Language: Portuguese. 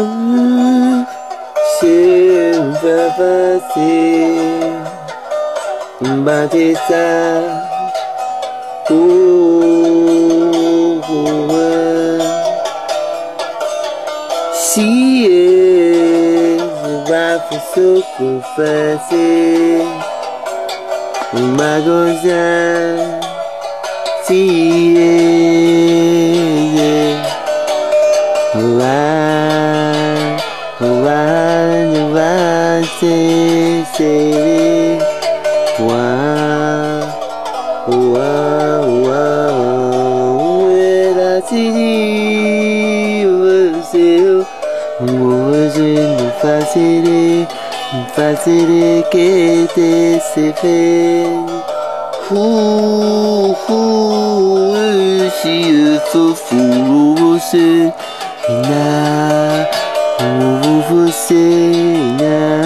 Hum, vai fazer batizar o se vai fazer uma coisa se vai One va s'essayer. Ouah, ouah, ouah, ouah, la city. Ouah, facile, une facile c'est fait. C'est. Você, na.